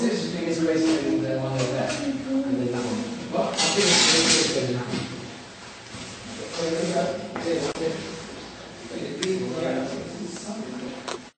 seriously think it's greater than the one over there, and then that one. Well, I think it's greater thing that.